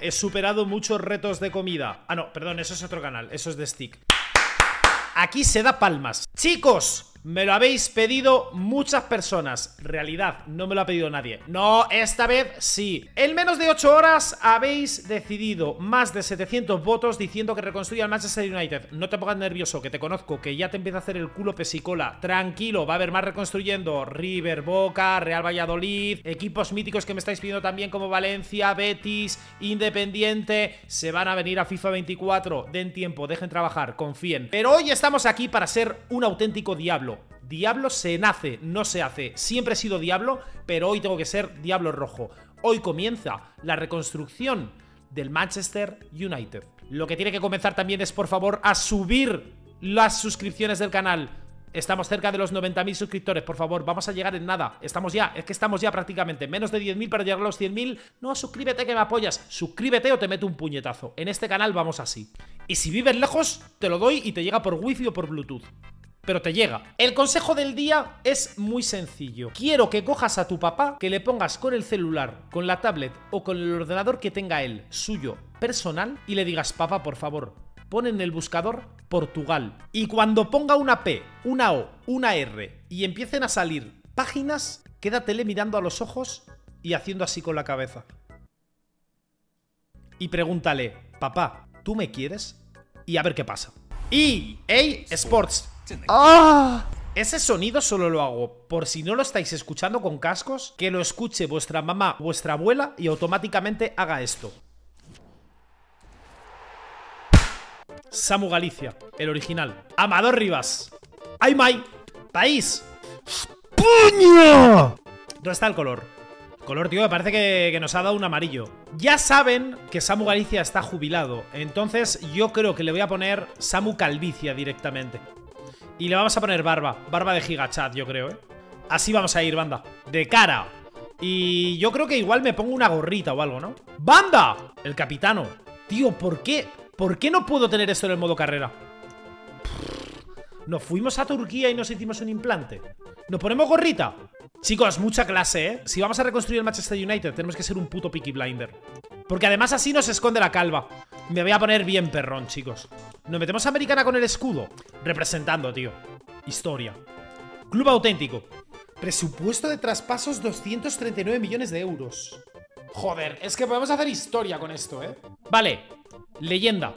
He superado muchos retos de comida. Ah, no, perdón, eso es otro canal. Eso es de Stick. Aquí se da palmas. Chicos, me lo habéis pedido muchas personas. Realidad, no me lo ha pedido nadie. No, esta vez sí. En menos de 8 horas habéis decidido más de 700 votos diciendo que reconstruya el Manchester United. No te pongas nervioso, que te conozco, que ya te empieza a hacer el culo pesicola. Tranquilo, va a haber más reconstruyendo. River, Boca, Real Valladolid, equipos míticos que me estáis pidiendo también como Valencia, Betis, Independiente. Se van a venir a FIFA 24. Den tiempo, dejen trabajar, confíen. Pero hoy estamos aquí para ser un auténtico diablo. Diablo. se nace, no se hace. Siempre he sido diablo, pero hoy tengo que ser diablo rojo. Hoy comienza la reconstrucción del Manchester United. Lo que tiene que comenzar también es, por favor, a subir las suscripciones del canal. Estamos cerca de los 90.000 suscriptores, por favor, vamos a llegar en nada Estamos ya, es que estamos ya prácticamente Menos de 10.000 para llegar a los 100.000 No, suscríbete que me apoyas, suscríbete o te meto un puñetazo En este canal vamos así Y si vives lejos, te lo doy y te llega por wifi o por bluetooth pero te llega. El consejo del día es muy sencillo. Quiero que cojas a tu papá, que le pongas con el celular, con la tablet o con el ordenador que tenga él, suyo, personal, y le digas, papá, por favor, pon en el buscador Portugal. Y cuando ponga una P, una O, una R y empiecen a salir páginas, quédatele mirando a los ojos y haciendo así con la cabeza. Y pregúntale, papá, ¿tú me quieres? Y a ver qué pasa. EA Sports ¡Ah! Ese sonido solo lo hago por si no lo estáis escuchando con cascos, que lo escuche vuestra mamá, vuestra abuela y automáticamente haga esto. Samu Galicia, el original. Amador Rivas. Aymay, país. ¡Puño! ¿Dónde está el color? color, tío, me parece que, que, nos ha dado un amarillo. Ya saben que Samu Galicia está jubilado, entonces yo creo que le voy a poner Samu Calvicia directamente. Y le vamos a poner barba. Barba de gigachat, yo creo, ¿eh? Así vamos a ir, banda. De cara. Y yo creo que igual me pongo una gorrita o algo, ¿no? ¡Banda! El capitano. Tío, ¿por qué? ¿Por qué no puedo tener esto en el modo carrera? Nos fuimos a Turquía y nos hicimos un implante. ¿Nos ponemos gorrita? Chicos, mucha clase, ¿eh? Si vamos a reconstruir el Manchester United, tenemos que ser un puto Peaky Blinder. Porque además así nos esconde la calva. Me voy a poner bien perrón, chicos. Nos metemos a Americana con el escudo. Representando, tío. Historia. Club auténtico. Presupuesto de traspasos 239 millones de euros. Joder, es que podemos hacer historia con esto, ¿eh? Vale. Leyenda.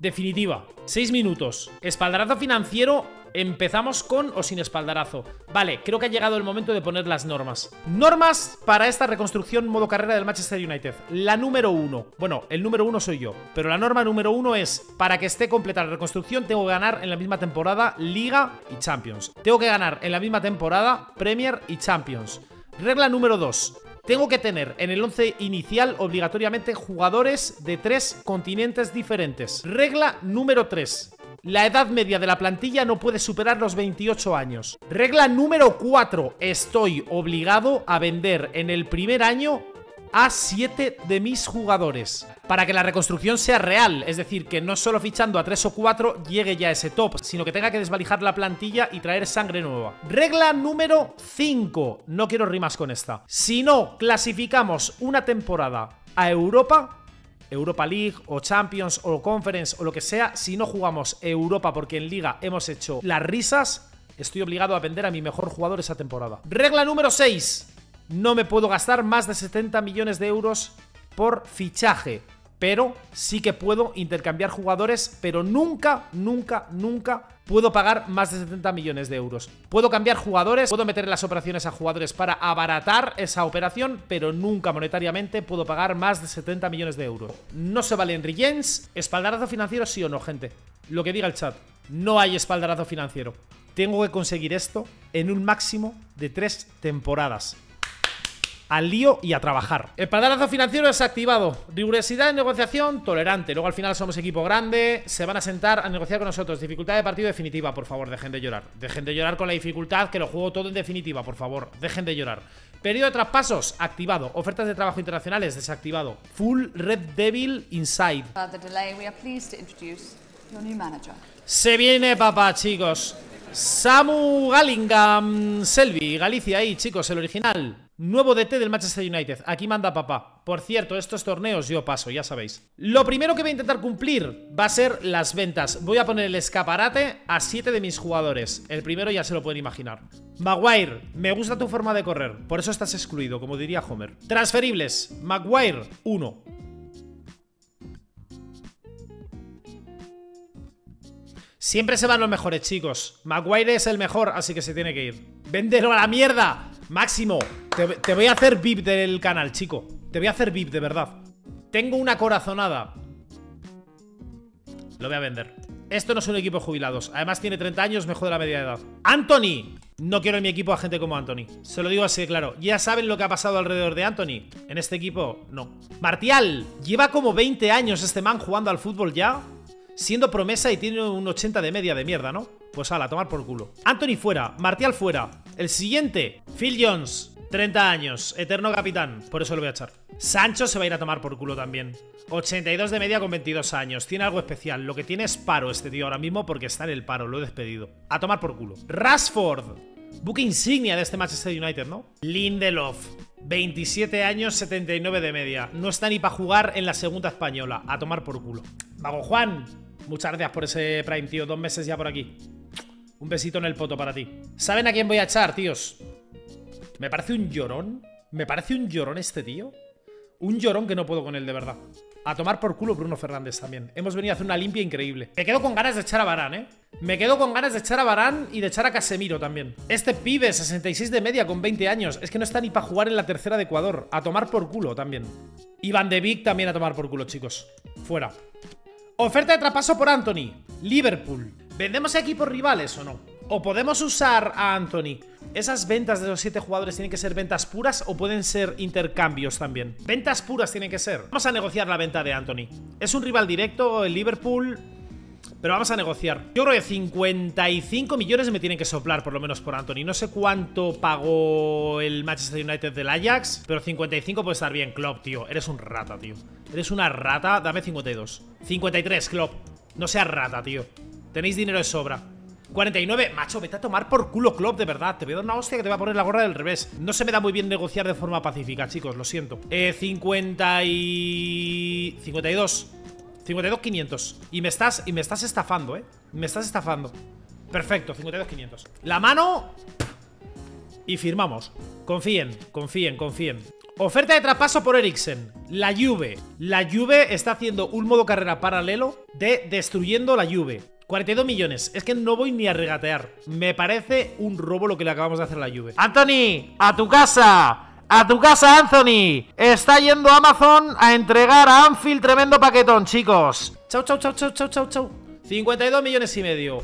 Definitiva. Seis minutos. Espaldarazo financiero. Empezamos con o sin espaldarazo. Vale, creo que ha llegado el momento de poner las normas. Normas para esta reconstrucción modo carrera del Manchester United. La número uno. Bueno, el número uno soy yo Pero la norma número uno es Para que esté completa la reconstrucción tengo que ganar en la misma temporada Liga y Champions. Tengo que ganar en la misma temporada Premier y Champions. Regla número dos tengo que tener en el 11 inicial obligatoriamente jugadores de tres continentes diferentes. Regla número 3. La edad media de la plantilla no puede superar los 28 años. Regla número 4. Estoy obligado a vender en el primer año a 7 de mis jugadores para que la reconstrucción sea real, es decir, que no solo fichando a 3 o 4 llegue ya ese top, sino que tenga que desvalijar la plantilla y traer sangre nueva. Regla número 5, no quiero rimas con esta. Si no clasificamos una temporada a Europa, Europa League o Champions o Conference o lo que sea, si no jugamos Europa porque en Liga hemos hecho las risas, estoy obligado a vender a mi mejor jugador esa temporada. Regla número 6. No me puedo gastar más de 70 millones de euros por fichaje pero sí que puedo intercambiar jugadores, pero nunca, nunca, nunca puedo pagar más de 70 millones de euros. Puedo cambiar jugadores, puedo meter en las operaciones a jugadores para abaratar esa operación, pero nunca monetariamente puedo pagar más de 70 millones de euros. No se valen regens. ¿Espaldarazo financiero sí o no, gente? Lo que diga el chat. No hay espaldarazo financiero. Tengo que conseguir esto en un máximo de tres temporadas al lío y a trabajar. El padarazo financiero es activado. Rigurosidad en negociación, tolerante. Luego al final somos equipo grande. Se van a sentar a negociar con nosotros. Dificultad de partido definitiva, por favor, dejen de llorar. Dejen de llorar con la dificultad, que lo juego todo en definitiva, por favor. Dejen de llorar. Periodo de traspasos, activado. Ofertas de trabajo internacionales, desactivado. Full Red Devil Inside. Se viene papá, chicos. Samu Gallingham Selvi, Galicia ahí, chicos, el original. Nuevo DT del Manchester United. Aquí manda papá. Por cierto, estos torneos yo paso, ya sabéis. Lo primero que voy a intentar cumplir va a ser las ventas. Voy a poner el escaparate a 7 de mis jugadores. El primero ya se lo pueden imaginar. Maguire, me gusta tu forma de correr. Por eso estás excluido, como diría Homer. Transferibles. Maguire, 1. Siempre se van los mejores, chicos. Maguire es el mejor, así que se tiene que ir. ¡Véndelo a la mierda! Máximo, te, voy a hacer VIP del canal, chico. Te voy a hacer VIP, de verdad. Tengo una corazonada. Lo voy a vender. Esto no es un equipo de jubilados. Además tiene 30 años, mejor de la media edad. ¡Anthony! No quiero en mi equipo a gente como Anthony. Se lo digo así de claro. ¿Ya saben lo que ha pasado alrededor de Anthony? En este equipo, no. Martial. Lleva como 20 años este man jugando al fútbol ya. Siendo promesa y tiene un 80 de media de mierda, ¿no? Pues ala, tomar por culo. Anthony fuera. Martial fuera. El siguiente, Phil Jones, 30 años, eterno capitán, por eso lo voy a echar. Sancho se va a ir a tomar por culo también. 82 de media con 22 años, tiene algo especial. Lo que tiene es paro este tío ahora mismo porque está en el paro, lo he despedido. A tomar por culo. Rashford, buque insignia de este Manchester United, ¿no? Lindelof, 27 años, 79 de media. No está ni para jugar en la segunda española. A tomar por culo. Vago Juan, muchas gracias por ese Prime, tío. Dos meses ya por aquí. Un besito en el poto para ti. ¿Saben a quién voy a echar, tíos? Me parece un llorón. Me parece un llorón este tío. Un llorón que no puedo con él, de verdad. A tomar por culo Bruno Fernández también. Hemos venido a hacer una limpia increíble. Me quedo con ganas de echar a Barán, ¿eh? Me quedo con ganas de echar a Barán y de echar a Casemiro también. Este pibe, 66 de media con 20 años. Es que no está ni para jugar en la tercera de Ecuador. A tomar por culo también. Iván de Vic también a tomar por culo, chicos. Fuera. Oferta de traspaso por Anthony. Liverpool. ¿Vendemos a equipos rivales o no? ¿O podemos usar a Anthony? ¿Esas ventas de los siete jugadores tienen que ser ventas puras o pueden ser intercambios también? Ventas puras tienen que ser. Vamos a negociar la venta de Anthony. Es un rival directo, el Liverpool... Pero vamos a negociar. Yo creo que 55 millones me tienen que soplar, por lo menos por Anthony. No sé cuánto pagó el Manchester United del Ajax, pero 55 puede estar bien. Klopp, tío. Eres un rata, tío. Eres una rata. Dame 52. 53, Klopp. No seas rata, tío. Tenéis dinero de sobra. 49, macho, vete a tomar por culo Klopp, de verdad. Te voy a dar una hostia que te va a poner la gorra del revés. No se me da muy bien negociar de forma pacífica, chicos, lo siento. Eh, 50 y... 52 52, 500 Y me estás, y me estás estafando, eh. Me estás estafando. Perfecto, 52, 500 La mano Y firmamos. Confíen, confíen, confíen. Oferta de traspaso por Eriksen. La Juve. La Juve está haciendo un modo carrera paralelo De destruyendo la Juve 42 millones. Es que no voy ni a regatear. Me parece un robo lo que le acabamos de hacer a la Juve. Anthony, a tu casa. A tu casa, Anthony. Está yendo Amazon a entregar a Anfield tremendo paquetón, chicos. Chau, chau, chau, chau, chau, chau, chau. 52 millones y medio.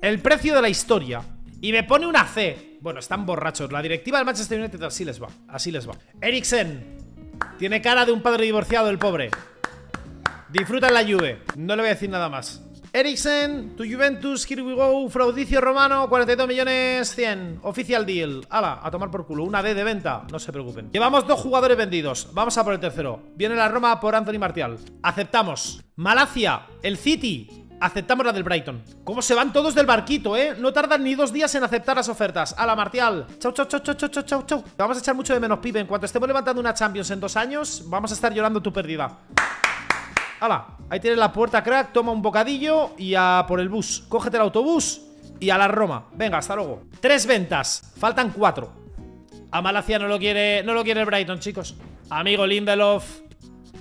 El precio de la historia. Y me pone una C. Bueno, están borrachos. La directiva del Manchester United así les va. Así les va. Eriksen. Tiene cara de un padre divorciado, el pobre. Disfruta la Juve. No le voy a decir nada más. Eriksen, tu Juventus, here we go. Fraudicio Romano, 42 millones 100. Oficial deal. Hala, a tomar por culo. Una D de venta. No se preocupen. Llevamos dos jugadores vendidos. Vamos a por el tercero. Viene la Roma por Anthony Martial. Aceptamos. Malacia, el City. Aceptamos la del Brighton. ¿Cómo se van todos del barquito, eh? No tardan ni dos días en aceptar las ofertas. A la Martial. Chau, chau, chau, chau, chau, chau, chau, chau. Vamos a echar mucho de menos, pibe. En cuanto estemos levantando una Champions en dos años, vamos a estar llorando tu pérdida. ¡Hala! Ahí tienes la puerta, crack. Toma un bocadillo y a por el bus. Cógete el autobús y a la Roma. Venga, hasta luego. Tres ventas. Faltan cuatro. A Malacia no lo quiere, no lo quiere el Brighton, chicos. Amigo Lindelof.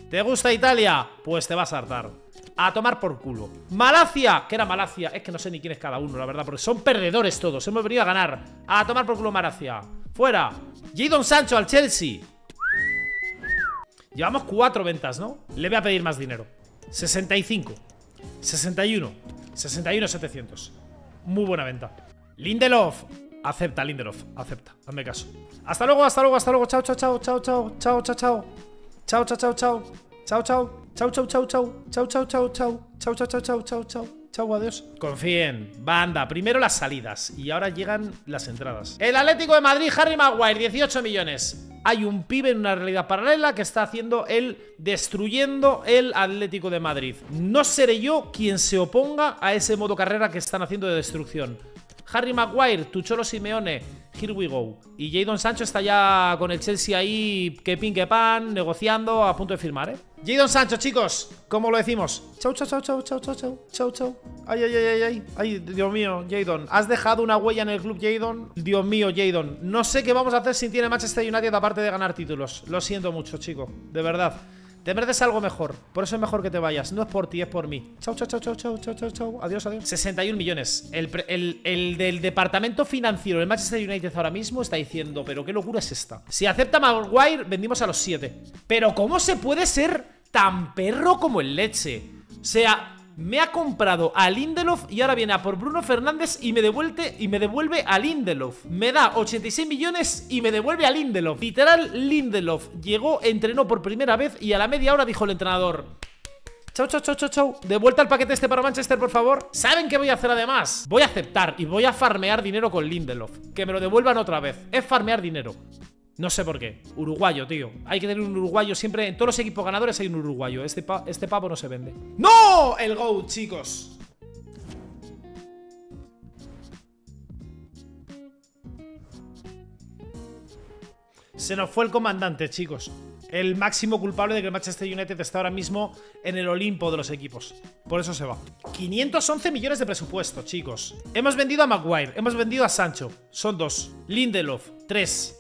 ¿Te gusta Italia? Pues te vas a hartar. A tomar por culo. Malacia. ¿Qué era Malacia? Es que no sé ni quién es cada uno, la verdad. Porque son perdedores todos. Hemos venido a ganar. A tomar por culo Malacia. Fuera. Jadon Sancho al Chelsea. Llevamos cuatro ventas, ¿no? Le voy a pedir más dinero 65 61 61 700 Muy buena venta Lindelof Acepta, Lindelof Acepta Hazme caso Hasta luego, hasta luego, hasta luego Chao, chao, chao, chao, chao Chao, chao, chao Chao, chao, chao, chao Chao, chao Chao, chao, chao, chao Chao, chao, chao, chao Chao, chao, chao, chao, chao, chao Chau, adiós. Confíen. Banda, primero las salidas y ahora llegan las entradas. El Atlético de Madrid, Harry Maguire, 18 millones. Hay un pibe en una realidad paralela que está haciendo el destruyendo el Atlético de Madrid. No seré yo quien se oponga a ese modo carrera que están haciendo de destrucción. Harry Maguire, Tucholo Simeone, Here we go. Y Jadon Sancho está ya con el Chelsea ahí, que pin que pan, negociando, a punto de firmar, ¿eh? Jadon Sancho, chicos, ¿cómo lo decimos? Chau, chau, chau, chau, chau, chau, chau, chau, chau. Ay, ay, ay, ay, ay. Ay, Dios mío, Jadon. ¿Has dejado una huella en el club, Jadon? Dios mío, Jadon. No sé qué vamos a hacer si tiene Manchester United aparte de ganar títulos. Lo siento mucho, chico. De verdad. Te mereces algo mejor. Por eso es mejor que te vayas. No es por ti, es por mí. Chau, chau, chau, chau, chau, chau, chau, chau. Adiós, adiós. 61 millones. El, el, el, del departamento financiero del Manchester United ahora mismo está diciendo, pero qué locura es esta. Si acepta Maguire, vendimos a los 7. Pero ¿cómo se puede ser tan perro como el leche? O sea, me ha comprado a Lindelof y ahora viene a por Bruno Fernández y me devuelve, y me devuelve a Lindelof. Me da 86 millones y me devuelve a Lindelof. Literal, Lindelof llegó, entrenó por primera vez y a la media hora dijo el entrenador... Chau, chau, chau, chau, chau. De vuelta al paquete este para Manchester, por favor. ¿Saben qué voy a hacer además? Voy a aceptar y voy a farmear dinero con Lindelof. Que me lo devuelvan otra vez. Es farmear dinero. No sé por qué. Uruguayo, tío. Hay que tener un uruguayo siempre. En todos los equipos ganadores hay un uruguayo. Este, este pavo no se vende. ¡No! El GOAT, chicos. Se nos fue el comandante, chicos. El máximo culpable de que el Manchester United está ahora mismo en el Olimpo de los equipos. Por eso se va. 511 millones de presupuesto, chicos. Hemos vendido a Maguire, hemos vendido a Sancho. Son dos. Lindelof, tres.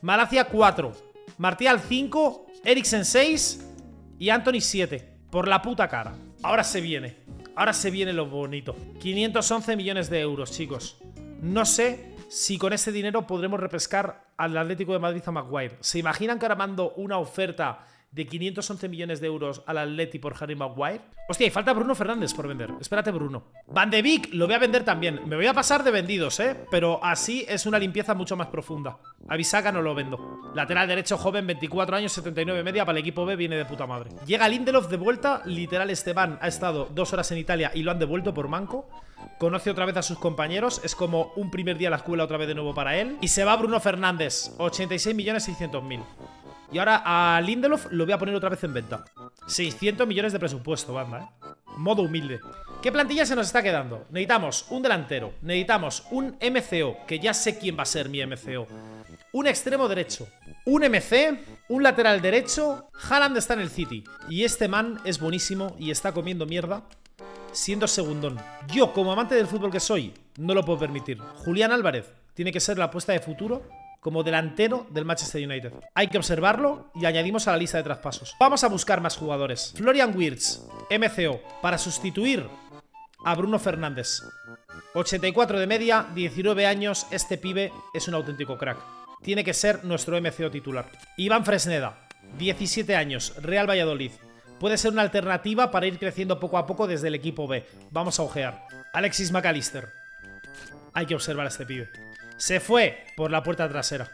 Malacia 4, Martial 5, Eriksen 6 y Anthony 7. Por la puta cara. Ahora se viene. Ahora se viene lo bonito. 511 millones de euros, chicos. No sé si con ese dinero podremos repescar al Atlético de Madrid a Maguire. ¿Se imaginan que ahora mando una oferta de 511 millones de euros al Atleti por Harry Maguire. Hostia, y falta Bruno Fernández por vender. Espérate, Bruno. Van de Beek lo voy a vender también. Me voy a pasar de vendidos, ¿eh? Pero así es una limpieza mucho más profunda. A no lo vendo. Lateral derecho joven, 24 años, 79 media. Para el equipo B viene de puta madre. Llega Lindelof de vuelta. Literal, Esteban ha estado dos horas en Italia y lo han devuelto por manco. Conoce otra vez a sus compañeros. Es como un primer día a la escuela otra vez de nuevo para él. Y se va Bruno Fernández. 86 millones 600 mil. Y ahora a Lindelof lo voy a poner otra vez en venta. 600 millones de presupuesto, banda, ¿eh? Modo humilde. ¿Qué plantilla se nos está quedando? Necesitamos un delantero Necesitamos un MCO Que ya sé quién va a ser mi MCO Un extremo derecho Un MC Un lateral derecho. Haaland está en el City Y este man es buenísimo Y está comiendo mierda Siendo segundón. Yo, como amante del fútbol que soy No lo puedo permitir. Julián Álvarez Tiene que ser la apuesta de futuro como delantero del Manchester United. Hay que observarlo y añadimos a la lista de traspasos. Vamos a buscar más jugadores. Florian Wirtz, MCO, para sustituir a Bruno Fernández. 84 de media, 19 años, este pibe es un auténtico crack. Tiene que ser nuestro MCO titular. Iván Fresneda, 17 años, Real Valladolid. Puede ser una alternativa para ir creciendo poco a poco desde el equipo B. Vamos a ojear. Alexis McAllister. Hay que observar a este pibe. Se fue por la puerta trasera.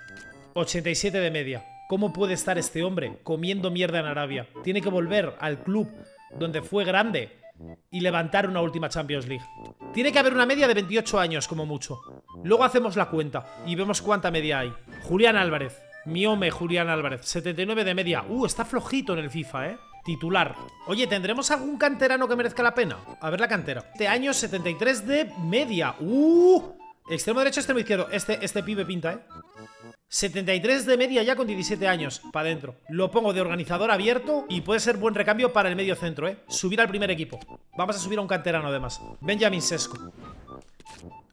87 de media. ¿Cómo puede estar este hombre comiendo mierda en Arabia? Tiene que volver al club donde fue grande y levantar una última Champions League. Tiene que haber una media de 28 años como mucho. Luego hacemos la cuenta y vemos cuánta media hay. Julián Álvarez. Miome Julián Álvarez. 79 de media. Uh, está flojito en el FIFA, ¿eh? Titular. Oye, ¿tendremos algún canterano que merezca la pena? A ver la cantera. Este año 73 de media. Uh, Extremo derecho, extremo izquierdo. Este, este pibe pinta, ¿eh? 73 de media ya con 17 años. Para adentro. Lo pongo de organizador abierto y puede ser buen recambio para el medio centro, ¿eh? Subir al primer equipo. Vamos a subir a un canterano además. Benjamin Sesco.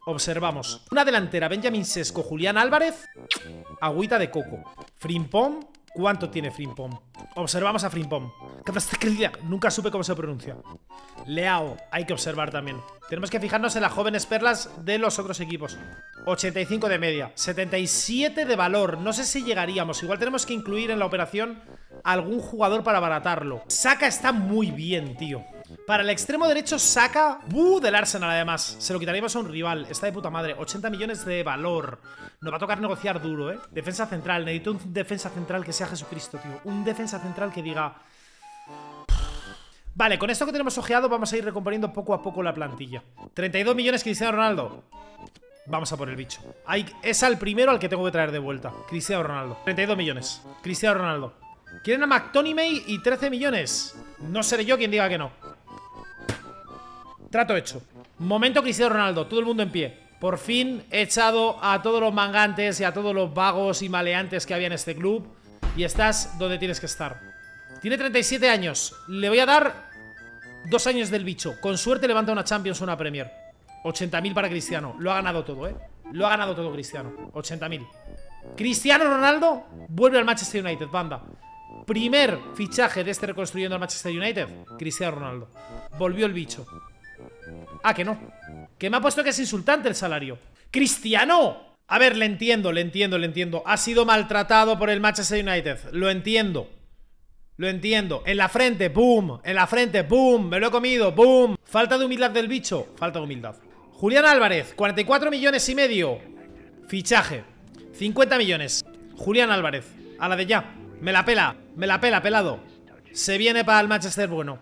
Observamos. Una delantera, Benjamin Sesco, Julián Álvarez. Agüita de coco. Frimpom. ¿Cuánto tiene Frimpom? Observamos a Frimpom. Nunca supe cómo se pronuncia. Leao, hay que observar también. Tenemos que fijarnos en las jóvenes perlas de los otros equipos. 85 de media, 77 de valor. No sé si llegaríamos. Igual tenemos que incluir en la operación algún jugador para abaratarlo. Saka está muy bien, tío. Para el extremo derecho saca ¡Buh! del Arsenal además. Se lo quitaríamos a un rival. Está de puta madre. 80 millones de valor. Nos va a tocar negociar duro, ¿eh? Defensa central. Necesito un defensa central que sea Jesucristo, tío. Un defensa central que diga Vale, con esto que tenemos ojeado Vamos a ir recomponiendo poco a poco la plantilla. 32 millones Cristiano Ronaldo. Vamos a por el bicho. Hay, Es al primero al que tengo que traer de vuelta. Cristiano Ronaldo. 32 millones. Cristiano Ronaldo. ¿Quieren a McTominay y 13 millones? No seré yo quien diga que no Trato hecho. Momento Cristiano Ronaldo. Todo el mundo en pie. Por fin he echado a todos los mangantes y a todos los vagos y maleantes que había en este club. Y estás donde tienes que estar. Tiene 37 años. Le voy a dar dos años del bicho. Con suerte levanta una Champions o una Premier. 80.000 para Cristiano. Lo ha ganado todo, ¿eh? Lo ha ganado todo Cristiano. 80.000. Cristiano Ronaldo vuelve al Manchester United, banda. Primer fichaje de este reconstruyendo al Manchester United. Cristiano Ronaldo. Volvió el bicho. Ah, que no. Que me ha puesto que es insultante el salario. ¡Cristiano! A ver, le entiendo, le entiendo, le entiendo. Ha sido maltratado por el Manchester United. Lo entiendo. Lo entiendo. En la frente, boom. En la frente, boom. Me lo he comido, boom. Falta de humildad del bicho. Falta de humildad. Julián Álvarez, 44 millones y medio. Fichaje. 50 millones. Julián Álvarez. A la de ya. Me la pela. Me la pela, pelado. Se viene para el Manchester bueno.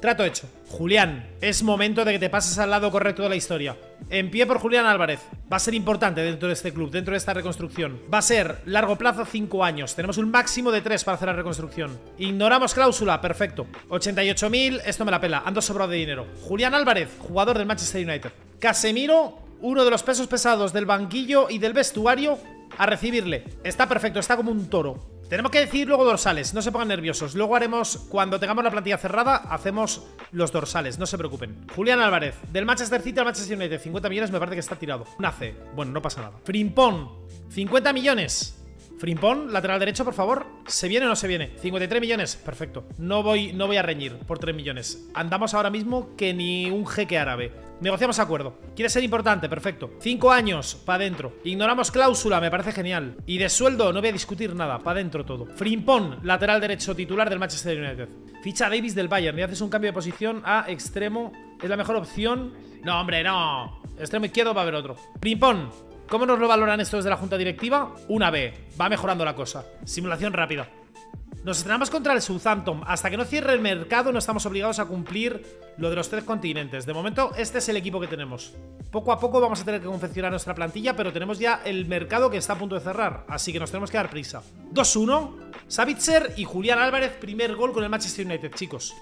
Trato hecho. Julián, es momento de que te pases al lado correcto de la historia. En pie por Julián Álvarez. Va a ser importante dentro de este club, dentro de esta reconstrucción. Va a ser largo plazo 5 años. Tenemos un máximo de 3 para hacer la reconstrucción. Ignoramos cláusula, perfecto. 88.000, esto me la pela. Ando sobrado de dinero. Julián Álvarez, jugador del Manchester United. Casemiro, uno de los pesos pesados del banquillo y del vestuario, a recibirle. Está perfecto, está como un toro. Tenemos que decir luego dorsales, no se pongan nerviosos. Luego haremos, cuando tengamos la plantilla cerrada, hacemos los dorsales, no se preocupen. Julián Álvarez, del Manchester City al Manchester United, 50 millones, me parece que está tirado. Nace, bueno, no pasa nada. Frimpón, 50 millones. Frimpón, lateral derecho, por favor. ¿Se viene o no se viene? 53 millones, perfecto. No voy, no voy a reñir por 3 millones. Andamos ahora mismo que ni un jeque árabe. Negociamos acuerdo. ¿Quiere ser importante? Perfecto. 5 años, para adentro. Ignoramos cláusula, me parece genial. Y de sueldo, no voy a discutir nada, para adentro todo. Frimpón, lateral derecho titular del Manchester United. Ficha Davis del Bayern y haces un cambio de posición a extremo. Es la mejor opción. No, hombre, no. Extremo izquierdo va a haber otro. Frimpón, ¿Cómo nos lo valoran estos de la junta directiva? Una B. Va mejorando la cosa. Simulación rápida. Nos estrenamos contra el Southampton. Hasta que no cierre el mercado no estamos obligados a cumplir lo de los tres continentes. De momento, este es el equipo que tenemos. Poco a poco vamos a tener que confeccionar nuestra plantilla, pero tenemos ya el mercado que está a punto de cerrar. Así que nos tenemos que dar prisa. 2-1. Savitzer y Julián Álvarez, primer gol con el Manchester United, chicos.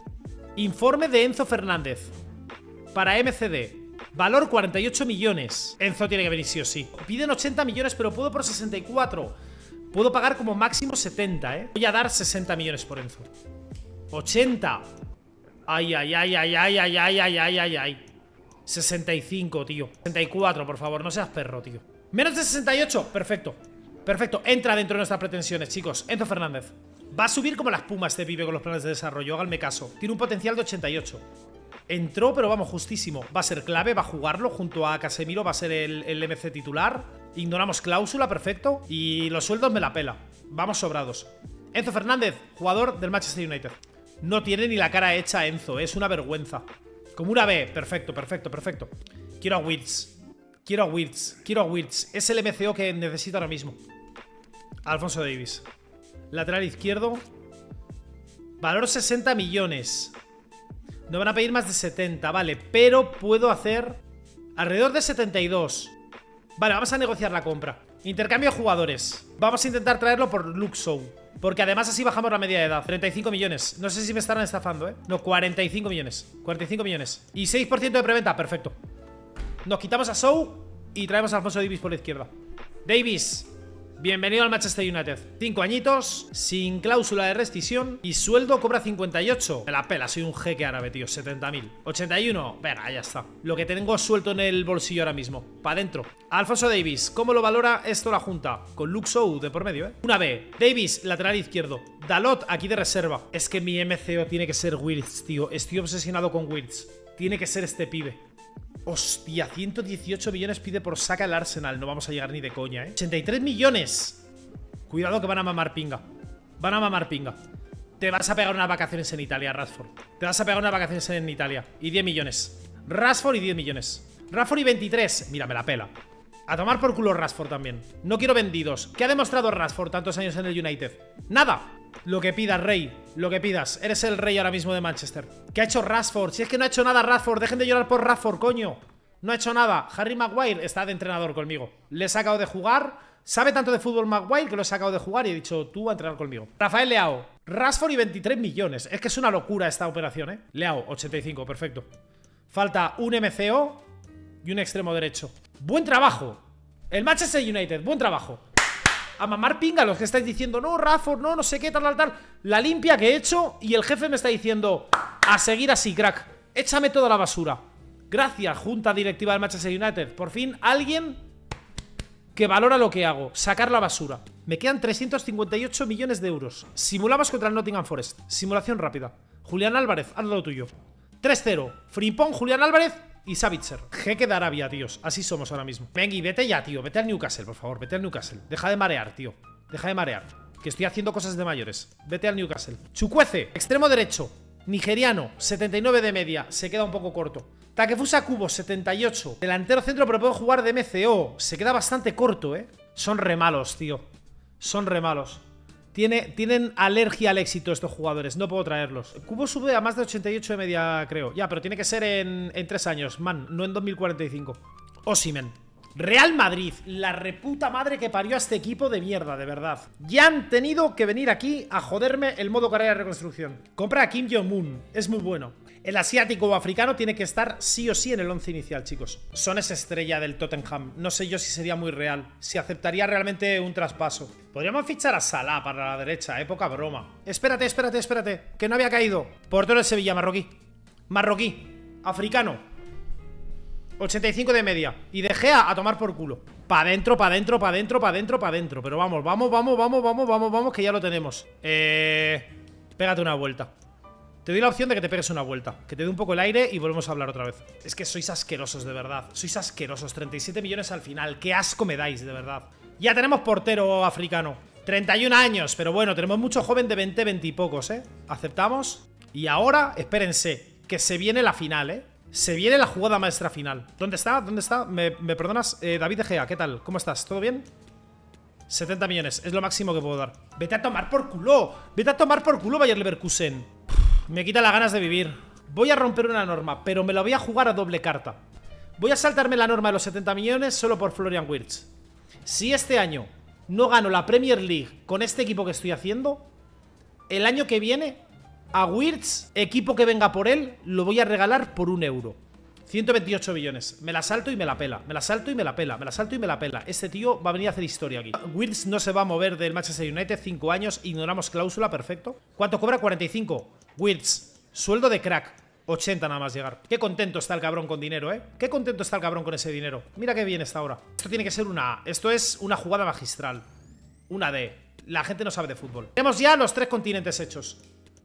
Informe de Enzo Fernández. Para MCD. Valor 48 millones. Enzo tiene que venir sí o sí. Piden 80 millones, pero puedo por 64. Puedo pagar como máximo 70, ¿eh? Voy a dar 60 millones por Enzo. 80. Ay, ay, ay, ay, ay, ay, ay, ay, ay, ay, ay. 65, tío. 64, por favor, no seas perro, tío. Menos de 68, perfecto. Perfecto, entra dentro de nuestras pretensiones, chicos. Enzo Fernández. Va a subir como las pumas este pibe con los planes de desarrollo, háganme caso. Tiene un potencial de 88. Entró, pero vamos, justísimo. Va a ser clave, va a jugarlo junto a Casemiro, va a ser el, MC titular. Ignoramos cláusula, perfecto. Y los sueldos me la pela. Vamos sobrados. Enzo Fernández, jugador del Manchester United. No tiene ni la cara hecha Enzo, es una vergüenza. Como una B, perfecto, perfecto, perfecto. Quiero a Wirtz. Quiero a Wirtz, quiero a Wirtz. Es el MCO que necesito ahora mismo. Alfonso Davis. Lateral izquierdo. Valor 60 millones. No van a pedir más de 70, vale. Pero puedo hacer alrededor de 72. Vale, vamos a negociar la compra. Intercambio de jugadores. Vamos a intentar traerlo por Luxo. Porque además así bajamos la media de edad. 35 millones. No sé si me estarán estafando, ¿eh? No, 45 millones. 45 millones. Y 6% de preventa. Perfecto. Nos quitamos a Sou y traemos a Alfonso Davis por la izquierda. Davis, Bienvenido al Manchester United. Cinco añitos, sin cláusula de rescisión y sueldo cobra 58. Me la pela, soy un jeque árabe, tío. 70.000. 81. Venga, ya está. Lo que tengo suelto en el bolsillo ahora mismo. Para adentro. Alfonso Davis, ¿cómo lo valora esto la junta? Con Luxo de por medio, ¿eh? Una B. Davis, lateral izquierdo. Dalot, aquí de reserva. Es que mi MCO tiene que ser Wills, tío. Estoy obsesionado con Wills. Tiene que ser este pibe. Hostia, 118 millones pide por saca el Arsenal. No vamos a llegar ni de coña, ¿eh? 83 millones. Cuidado que van a mamar pinga. Van a mamar pinga. Te vas a pegar unas vacaciones en Italia, Rashford. Te vas a pegar unas vacaciones en Italia. Y 10 millones. Rashford y 10 millones. Rashford y 23. Mira, me la pela. A tomar por culo Rashford también. No quiero vendidos. ¿Qué ha demostrado Rashford tantos años en el United? Nada. Lo que pidas, rey. Lo que pidas. Eres el rey ahora mismo de Manchester. ¿Qué ha hecho Rashford? Si es que no ha hecho nada Rashford. Dejen de llorar por Rashford, coño. No ha hecho nada. Harry Maguire está de entrenador conmigo. Le he sacado de jugar. Sabe tanto de fútbol Maguire que lo he sacado de jugar y he dicho, tú a entrenar conmigo. Rafael Leao. Rashford y 23 millones. Es que es una locura esta operación, ¿eh? Leao, 85, perfecto. Falta un MCO Y un extremo derecho. ¡Buen trabajo! El Manchester United, buen trabajo. A mamar pinga los que estáis diciendo, no, Rafford, no, no sé qué, tal, tal, tal. La limpia que he hecho y el jefe me está diciendo, a seguir así, crack. Échame toda la basura. Gracias, junta directiva del Manchester United. Por fin alguien que valora lo que hago. Sacar la basura. Me quedan 358 millones de euros. Simulamos contra el Nottingham Forest. Simulación rápida. Julián Álvarez, haz lo tuyo. 3-0. Frimpón, Julián Álvarez y Savitzer. Jeque de Arabia, tíos. Así somos ahora mismo. Venga, vete ya, tío. Vete al Newcastle, por favor. Vete al Newcastle. Deja de marear, tío. Deja de marear. Que estoy haciendo cosas de mayores. Vete al Newcastle. Chucuece, extremo derecho. Nigeriano, 79 de media. Se queda un poco corto. Takefusa Kubo, 78. Delantero centro, pero puedo jugar de MCO. Se queda bastante corto, ¿eh? Son re malos, tío. Son re malos tienen alergia al éxito estos jugadores, no puedo traerlos. Cubo sube a más de 88 de media, creo. Ya, pero tiene que ser en, en 3 años, man, no en 2045. Osimen. Real Madrid, la reputa madre que parió a este equipo de mierda, de verdad. Ya han tenido que venir aquí a joderme el modo carrera de reconstrucción. Compra a Kim Jong-un, es muy bueno. El asiático o africano tiene que estar sí o sí en el 11 inicial, chicos. Son esa estrella del Tottenham. No sé yo si sería muy real. Si aceptaría realmente un traspaso. Podríamos fichar a Salah para la derecha, época ¿eh? broma. Espérate, espérate, espérate. Que no había caído. Portero de Sevilla, marroquí. Marroquí. Africano. 85 de media. Y dejé a tomar por culo. Pa' adentro, pa' adentro, pa' adentro, pa' adentro, pa' adentro. Pero vamos, vamos, vamos, vamos, vamos, vamos, vamos, que ya lo tenemos. Eh... Pégate una vuelta. Te doy la opción de que te pegues una vuelta. Que te dé un poco el aire y volvemos a hablar otra vez. Es que sois asquerosos, de verdad. Sois asquerosos. 37 millones al final. Qué asco me dais, de verdad. Ya tenemos portero africano. 31 años, pero bueno, tenemos mucho joven de 20, 20 y pocos, ¿eh? ¿Aceptamos? Y ahora, espérense, que se viene la final, ¿eh? Se viene la jugada maestra final. ¿Dónde está? ¿Dónde está? ¿Me, perdonas? Eh, David Gea, ¿qué tal? ¿Cómo estás? ¿Todo bien? 70 millones, es lo máximo que puedo dar. Vete a tomar por culo. Vete a tomar por culo, Bayer Leverkusen. Me quita las ganas de vivir. Voy a romper una norma, pero me la voy a jugar a doble carta. Voy a saltarme la norma de los 70 millones solo por Florian Wirtz. Si este año no gano la Premier League con este equipo que estoy haciendo, el año que viene, a Wirtz, equipo que venga por él, lo voy a regalar por un euro. 128 billones. Me la salto y me la pela. Me la salto y me la pela. Me la salto y me la pela. Este tío va a venir a hacer historia aquí. Wirtz no se va a mover del Manchester United. 5 años. Ignoramos cláusula. Perfecto. ¿Cuánto cobra? 45. Wirtz. Sueldo de crack. 80 nada más llegar. Qué contento está el cabrón con dinero, ¿eh? Qué contento está el cabrón con ese dinero. Mira qué bien está ahora. Esto tiene que ser una A. Esto es una jugada magistral. Una D. La gente no sabe de fútbol. Tenemos ya los tres continentes hechos.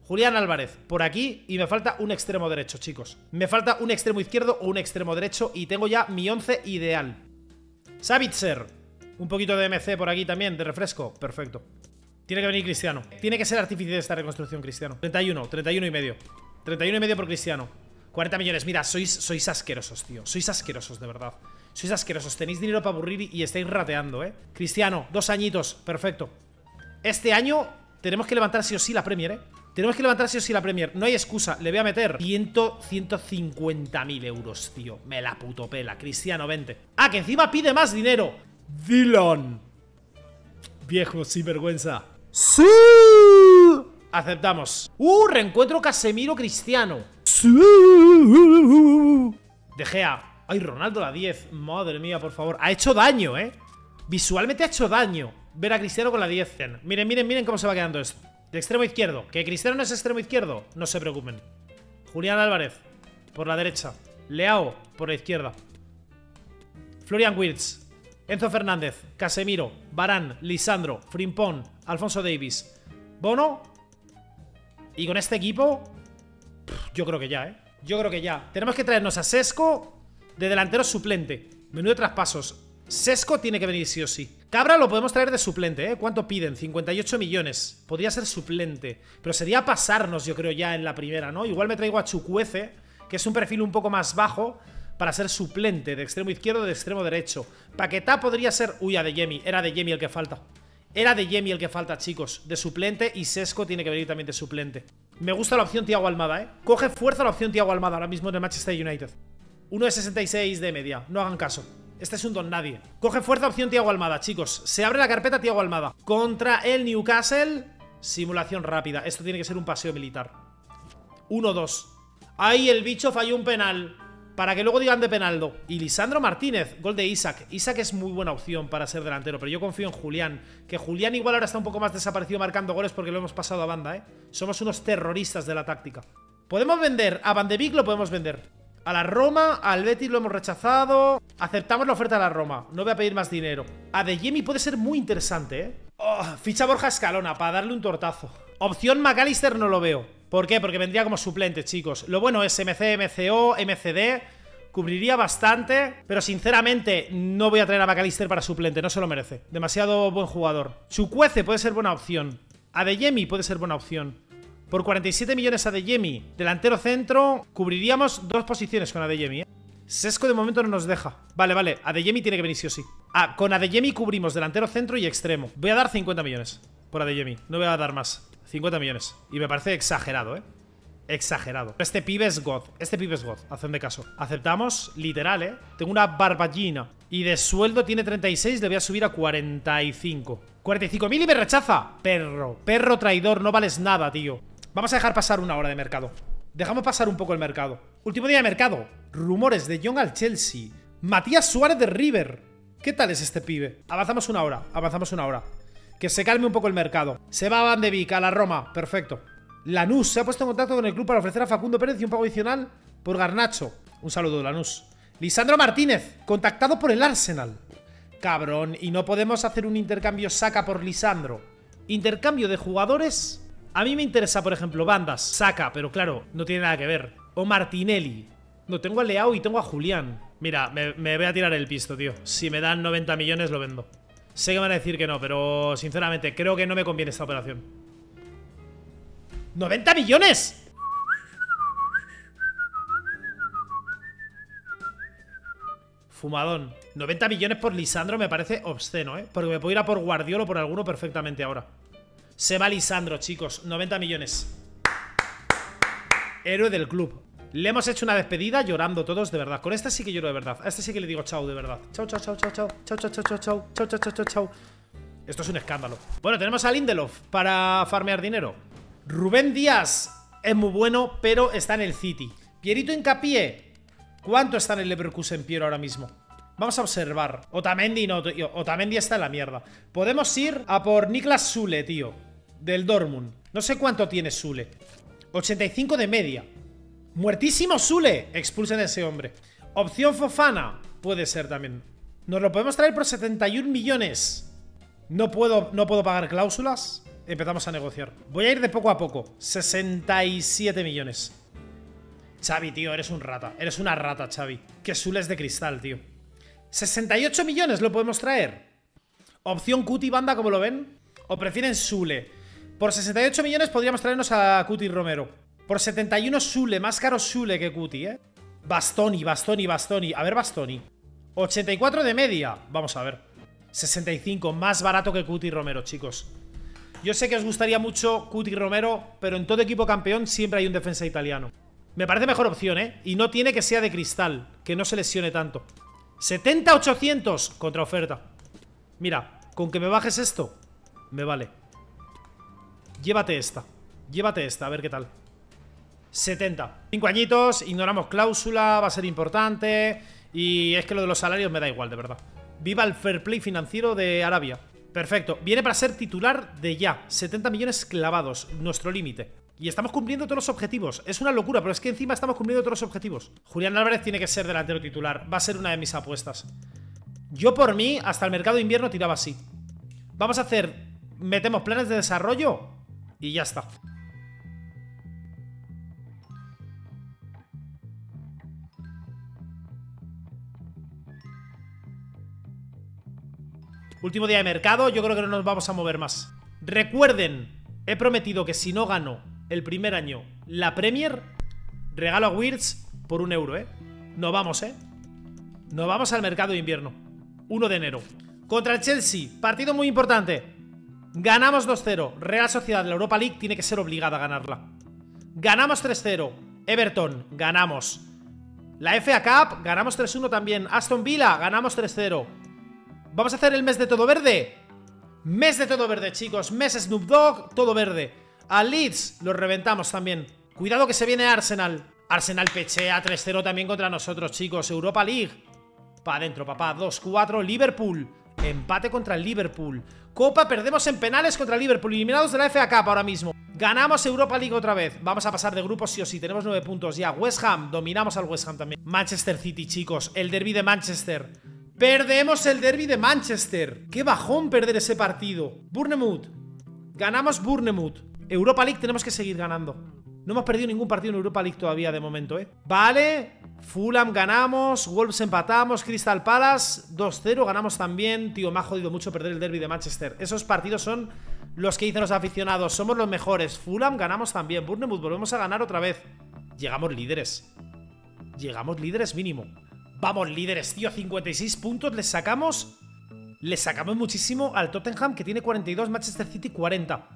Julián Álvarez, por aquí Y me falta un extremo derecho, chicos Me falta un extremo izquierdo o un extremo derecho Y tengo ya mi 11 ideal Savitzer Un poquito de MC por aquí también, de refresco Perfecto Tiene que venir Cristiano Tiene que ser artificial esta reconstrucción, Cristiano 31, 31 y medio 31 y medio por Cristiano 40 millones, mira, sois, sois asquerosos, tío Sois asquerosos, de verdad Sois asquerosos, tenéis dinero para aburrir y estáis rateando, eh Cristiano, dos añitos, perfecto Este año tenemos que levantar sí o sí la Premier, eh tenemos que levantar sí o sí la Premier. No hay excusa. Le voy a meter 100, 150 mil euros, tío. Me la puto pela. Cristiano, 20. Ah, que encima pide más dinero. Dylan. Viejo sinvergüenza. ¡Sí! Aceptamos. ¡Uh! Reencuentro Casemiro Cristiano. ¡Sí! De Gea. Ay, Ronaldo la 10. Madre mía, por favor. Ha hecho daño, ¿eh? Visualmente ha hecho daño. Ver a Cristiano con la 10. Miren, miren, miren cómo se va quedando esto. De extremo izquierdo. ¿Que Cristiano no es extremo izquierdo? No se preocupen. Julián Álvarez, por la derecha. Leao, por la izquierda. Florian Wirtz. Enzo Fernández. Casemiro. Barán. Lisandro. Frimpón. Alfonso Davis. Bono. Y con este equipo... Yo creo que ya, ¿eh? Yo creo que ya. Tenemos que traernos a Sesco de delantero suplente. Menú de traspasos. Sesco tiene que venir sí o sí. Cabra lo podemos traer de suplente, ¿eh? ¿Cuánto piden? 58 millones. Podría ser suplente. Pero sería pasarnos, yo creo, ya en la primera, ¿no? Igual me traigo a Chucuece, que es un perfil un poco más bajo, para ser suplente de extremo izquierdo de extremo derecho. Paquetá podría ser... Uy, a de Yemi. Era de Yemi el que falta. Era de Yemi el que falta, chicos. De suplente y Sesco tiene que venir también de suplente. Me gusta la opción Tiago Almada, ¿eh? Coge fuerza la opción Tiago Almada ahora mismo en el Manchester United. Uno de 66 de media. No hagan caso. Este es un don nadie. Coge fuerza opción Tiago Almada, chicos. Se abre la carpeta Tiago Almada. Contra el Newcastle. Simulación rápida. Esto tiene que ser un paseo militar. 1-2. Ahí el bicho falló un penal. Para que luego digan de Penaldo. Y Lisandro Martínez, gol de Isaac. Isaac es muy buena opción para ser delantero, pero yo confío en Julián. Que Julián igual ahora está un poco más desaparecido marcando goles porque lo hemos pasado a banda, ¿eh? Somos unos terroristas de la táctica. Podemos vender, a Van de lo podemos vender. A la Roma, al Betis lo hemos rechazado. Aceptamos la oferta de la Roma. No voy a pedir más dinero. A De Jemi puede ser muy interesante, ¿eh? Oh, ficha Borja Escalona para darle un tortazo. Opción McAllister no lo veo. ¿Por qué? Porque vendría como suplente, chicos. Lo bueno es MC, MCO, MCD. Cubriría bastante, pero sinceramente no voy a traer a McAllister para suplente, no se lo merece. Demasiado buen jugador. Chucuece puede ser buena opción. Adeyemi puede ser buena opción. Por 47 millones Adeyemi, delantero centro, cubriríamos dos posiciones con Adeyemi, ¿eh? Sesco de momento no nos deja. Vale, vale, Adeyemi tiene que venir sí o sí. Ah, con Adeyemi cubrimos delantero centro y extremo. Voy a dar 50 millones por Adeyemi, no voy a dar más. 50 millones. Y me parece exagerado, ¿eh? Exagerado. Este pibe es God. Este pibe es God. de caso. Aceptamos, literal, ¿eh? Tengo una barballina. Y de sueldo tiene 36, le voy a subir a 45. 45.000 y me rechaza. Perro. Perro traidor, no vales nada, tío. Vamos a dejar pasar una hora de mercado. Dejamos pasar un poco el mercado. Último día de mercado. Rumores de Young al Chelsea. Matías Suárez de River. ¿Qué tal es este pibe? Avanzamos una hora. Avanzamos una hora. Que se calme un poco el mercado. Se va a Van de Beek, a la Roma. Perfecto. Lanús se ha puesto en contacto con el club para ofrecer a Facundo Pérez y un pago adicional por Garnacho. Un saludo, Lanús. Lisandro Martínez, contactado por el Arsenal. Cabrón, y no podemos hacer un intercambio saca por Lisandro. Intercambio de jugadores. A mí me interesa, por ejemplo, Bandas, saca, pero claro, no tiene nada que ver. O Martinelli. No, tengo a Leao y tengo a Julián. Mira, me, me voy a tirar el pisto, tío. Si me dan 90 millones, lo vendo. Sé que van a decir que no, pero sinceramente creo que no me conviene esta operación. ¡90 millones! Fumadón 90 millones por Lisandro me parece obsceno, ¿eh? Porque me puedo ir a por Guardiola o por alguno perfectamente ahora Se va Lisandro, chicos 90 millones Héroe del club Le hemos hecho una despedida llorando todos de verdad Con este sí que lloro de verdad A este sí que le digo chao de verdad Chao, chao, chao, chao, chao Chao, chao, chao, chao, chao Chao, chao, chao, chao, chao Esto es un escándalo Bueno, tenemos a Lindelof para farmear dinero Rubén Díaz es muy bueno, pero está en el City. Pierito Incapié. ¿Cuánto está en el Leverkusen Piero ahora mismo? Vamos a observar. Otamendi no, tío. Otamendi está en la mierda. Podemos ir a por Niklas Sule, tío. Del Dortmund. No sé cuánto tiene Sule. 85 de media. Muertísimo Sule. Expulsen a ese hombre. Opción Fofana. Puede ser también. Nos lo podemos traer por 71 millones. No puedo, no puedo pagar cláusulas empezamos a negociar. Voy a ir de poco a poco. 67 millones. Xavi, tío, eres un rata. Eres una rata, Xavi. Que Zules de cristal, tío. 68 millones lo podemos traer. Opción Cuti Banda, como lo ven. O prefieren Sule. Por 68 millones podríamos traernos a Cuti Romero. Por 71 Sule, más caro Sule que Cuti, ¿eh? Bastoni, Bastoni, Bastoni. A ver, Bastoni. 84 de media. Vamos a ver. 65, más barato que Cuti Romero, chicos. Yo sé que os gustaría mucho Cuti Romero, pero en todo equipo campeón siempre hay un defensa italiano. Me parece mejor opción, ¿eh? Y no tiene que sea de cristal, que no se lesione tanto. 70-800 contra oferta. Mira, con que me bajes esto, me vale. Llévate esta. Llévate esta, a ver qué tal. 70. 5 añitos, ignoramos cláusula, va a ser importante. Y es que lo de los salarios me da igual, de verdad. Viva el fair play financiero de Arabia. Perfecto. Viene para ser titular de ya. 70 millones clavados. Nuestro límite. Y estamos cumpliendo todos los objetivos. Es una locura, pero es que encima estamos cumpliendo todos los objetivos. Julián Álvarez tiene que ser delantero titular. Va a ser una de mis apuestas. Yo por mí, hasta el mercado de invierno tiraba así. Vamos a hacer... Metemos planes de desarrollo y ya está. Último día de mercado, yo creo que no nos vamos a mover más. Recuerden, he prometido que si no gano el primer año la Premier, regalo a Wirtz por un euro, ¿eh? No vamos, ¿eh? Nos vamos al mercado de invierno. 1 de enero. Contra el Chelsea, partido muy importante. Ganamos 2-0. Real Sociedad, la Europa League, tiene que ser obligada a ganarla. Ganamos 3-0. Everton, ganamos. La FA Cup, ganamos 3-1 también. Aston Villa, ganamos 3-0. Vamos a hacer el mes de todo verde Mes de todo verde, chicos Mes Snoop Dogg, todo verde A Leeds lo reventamos también Cuidado que se viene Arsenal Arsenal pechea 3-0 también contra nosotros, chicos. Europa League. Pa' adentro, papá. 2-4. Liverpool. Empate contra el Liverpool. Copa, perdemos en penales contra el Liverpool. Eliminados de la FA Cup ahora mismo. Ganamos Europa League otra vez. Vamos a pasar de grupos sí o sí. Tenemos 9 puntos ya. West Ham. Dominamos al West Ham también. Manchester City, chicos. El derby de Manchester. Perdemos el derby de Manchester. Qué bajón perder ese partido. Bournemouth. Ganamos Bournemouth. Europa League tenemos que seguir ganando. No hemos perdido ningún partido en Europa League todavía de momento, ¿eh? Vale. Fulham ganamos. Wolves empatamos. Crystal Palace 2-0. Ganamos también. Tío, me ha jodido mucho perder el derby de Manchester. Esos partidos son los que dicen los aficionados. Somos los mejores. Fulham ganamos también. Bournemouth volvemos a ganar otra vez. Llegamos líderes. Llegamos líderes mínimo. Vamos, líderes, tío. 56 puntos. Les sacamos. Les sacamos muchísimo al Tottenham, que tiene 42. Manchester City, 40.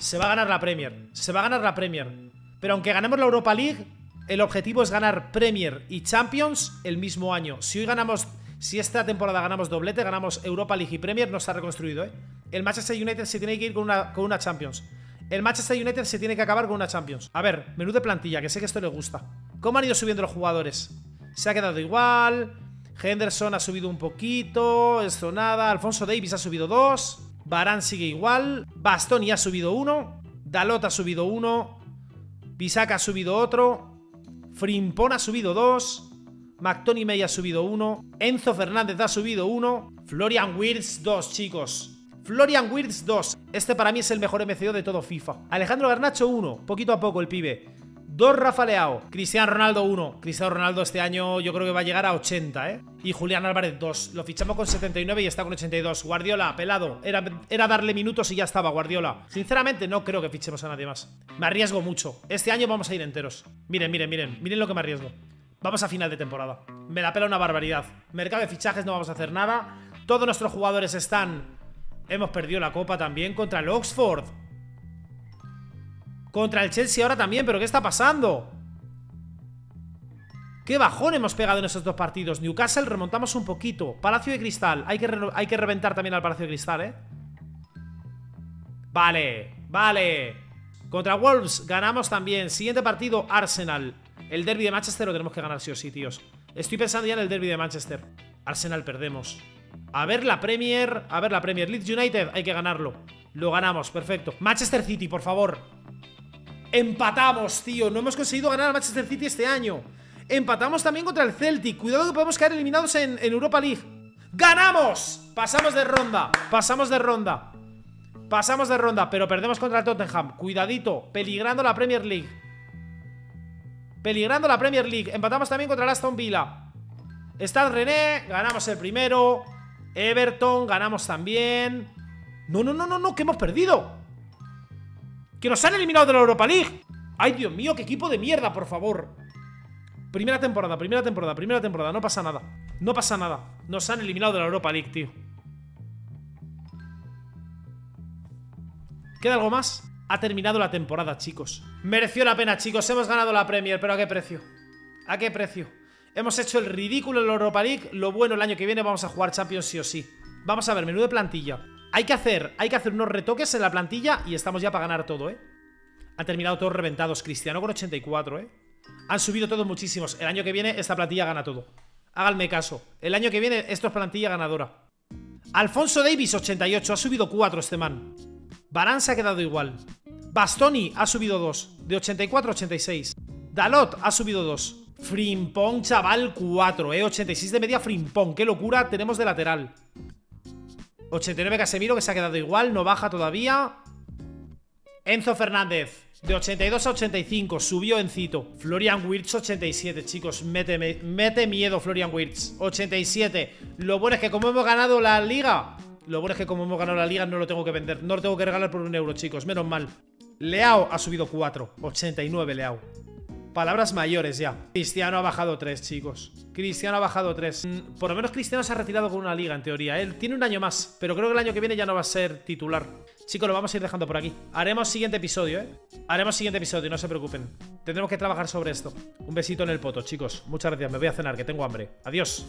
Se va a ganar la Premier. Se va a ganar la Premier. Pero aunque ganemos la Europa League, el objetivo es ganar Premier y Champions el mismo año. Si hoy ganamos. Si esta temporada ganamos doblete, ganamos Europa League y Premier, no está reconstruido, ¿eh? El Manchester United se tiene que ir con una, con una Champions. El Manchester United se tiene que acabar con una Champions. A ver, menú de plantilla, que sé que esto le gusta. ¿Cómo han ido subiendo los jugadores? Se ha quedado igual. Henderson ha subido un poquito. Esto nada. Alfonso Davis ha subido dos. Barán sigue igual. Bastoni ha subido uno. Dalot ha subido uno. Bisaca ha subido otro. Frimpón ha subido dos. McToney ha subido uno. Enzo Fernández ha subido uno. Florian Wirtz dos, chicos. Florian Wirtz 2. Este para mí es el mejor MCO de todo FIFA. Alejandro Garnacho 1. Poquito a poco el pibe. 2 Rafa Leao. Cristiano Ronaldo 1. Cristiano Ronaldo este año yo creo que va a llegar a 80, ¿eh? Y Julián Álvarez 2. Lo fichamos con 79 y está con 82. Guardiola, pelado. Era, era darle minutos y ya estaba, Guardiola. Sinceramente no creo que fichemos a nadie más. Me arriesgo mucho. Este año vamos a ir enteros. Miren, miren, miren. Miren lo que me arriesgo. Vamos a final de temporada. Me la pela una barbaridad. Mercado de fichajes no vamos a hacer nada. Todos nuestros jugadores están... Hemos perdido la copa también contra el Oxford. Contra el Chelsea ahora también, pero ¿qué está pasando? ¿Qué bajón hemos pegado en esos dos partidos? Newcastle remontamos un poquito. Palacio de Cristal, hay que, hay que reventar también al Palacio de Cristal, ¿eh? Vale, vale. Contra Wolves ganamos también. Siguiente partido, Arsenal. El derby de Manchester lo tenemos que ganar sí o sí, tíos. Estoy pensando ya en el derby de Manchester. Arsenal perdemos. A ver la Premier, a ver la Premier Leeds United, hay que ganarlo. Lo ganamos, perfecto. Manchester City, por favor Empatamos, tío. No hemos conseguido ganar al Manchester City este año. Empatamos también contra el Celtic. Cuidado que podemos caer eliminados en, Europa League. ¡Ganamos! Pasamos de ronda. Pasamos de ronda. Pasamos de ronda, pero perdemos contra el Tottenham. Cuidadito. Peligrando la Premier League. Peligrando la Premier League. Empatamos también contra el Aston Villa. Está René. Ganamos el primero. Everton. Ganamos también. No, no, no, no, no. Que hemos perdido. ¡Que nos han eliminado de la Europa League! ¡Ay, Dios mío, qué equipo de mierda, por favor! Primera temporada, primera temporada, primera temporada No pasa nada, no pasa nada Nos han eliminado de la Europa League, tío ¿Queda algo más? Ha terminado la temporada, chicos Mereció la pena, chicos Hemos ganado la Premier, pero ¿a qué precio? ¿A qué precio? Hemos hecho el ridículo en la Europa League Lo bueno, el año que viene vamos a jugar Champions sí o sí Vamos a ver, menú de plantilla hay que hacer, hay que hacer unos retoques en la plantilla y estamos ya para ganar todo, ¿eh? Han terminado todos reventados. Cristiano con 84, ¿eh? Han subido todos muchísimos. El año que viene esta plantilla gana todo. Háganme caso. El año que viene esto es plantilla ganadora. Alfonso Davis, 88. Ha subido 4 este man. Barán se ha quedado igual. Bastoni ha subido 2. De 84 a 86. Dalot ha subido 2. Frimpong, chaval, 4, eh. 86 de media Frimpong. Qué locura tenemos de lateral. 89 Casemiro, que se ha quedado igual, no baja todavía. Enzo Fernández, de 82 a 85, subió Encito. Florian Wirtz, 87, chicos. Mete, mete miedo Florian Wirtz. 87. Lo bueno es que como hemos ganado la liga... Lo bueno es que como hemos ganado la liga no lo tengo que vender. No lo tengo que regalar por un euro, chicos. Menos mal. Leao ha subido 4. 89 Leao. Palabras mayores ya. Cristiano ha bajado 3, chicos. Cristiano ha bajado 3. Mm, por lo menos Cristiano se ha retirado con una liga, en teoría. Él tiene un año más, pero creo que el año que viene ya no va a ser titular. Chicos, lo vamos a ir dejando por aquí. Haremos siguiente episodio, ¿eh? Haremos siguiente episodio, no se preocupen. Tendremos que trabajar sobre esto. Un besito en el poto, chicos. Muchas gracias. Me voy a cenar, que tengo hambre. Adiós.